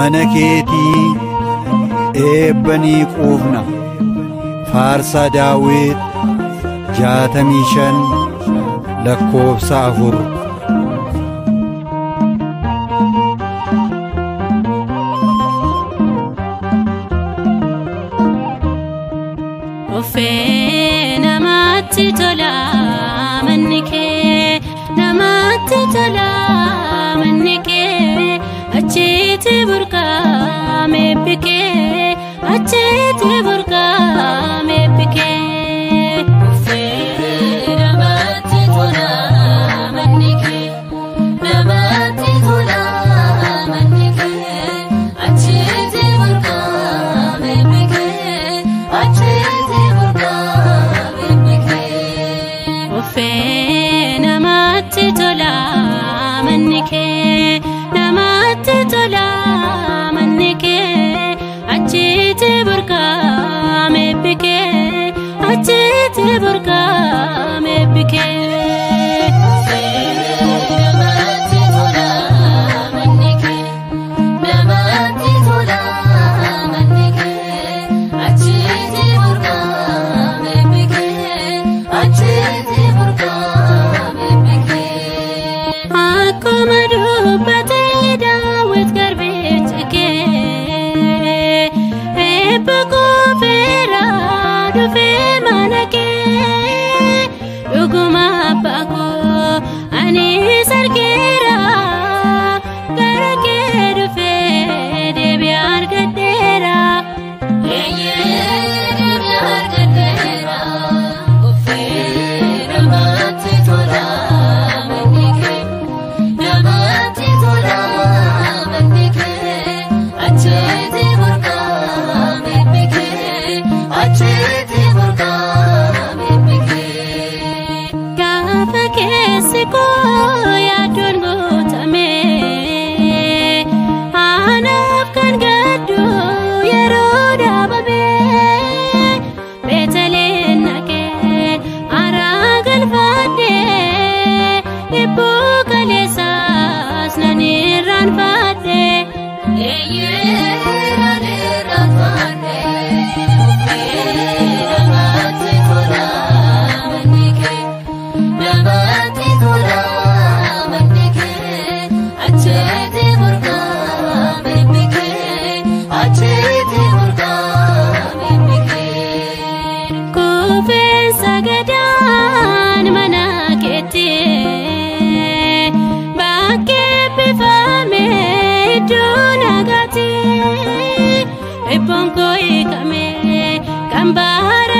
mana keetii eebbanii quufna faarsaa daawwet jaatamii shan lakkoobsa afur. fair. አባ እኔ ሰርጌ Pongo y camé, cambara.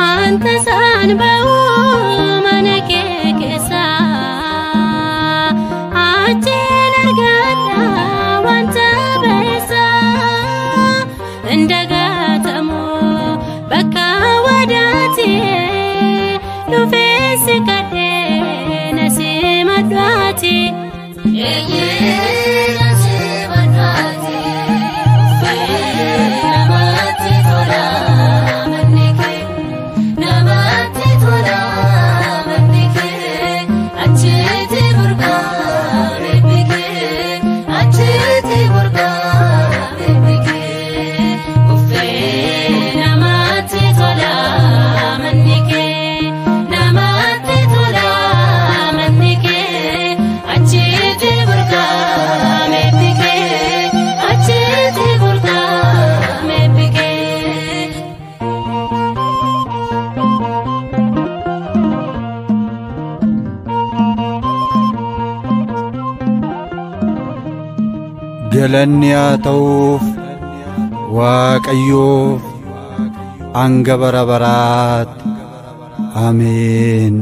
አንተ ሳንበው ማነቄ ቄሳ አቼን እርገዳ ዋንተ በሳ እንደገተሞ በካ ወዳቴ ሉፌስ ቀዴ ነሲ መዷቴ ገለንያ ተውፍ waaqayyoof hanga bara baraatti. Ameen.